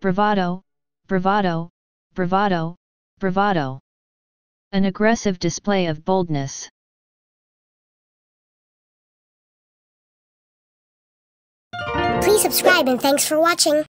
bravado, bravado, bravado, bravado. An aggressive display of boldness. Please subscribe and thanks for watching.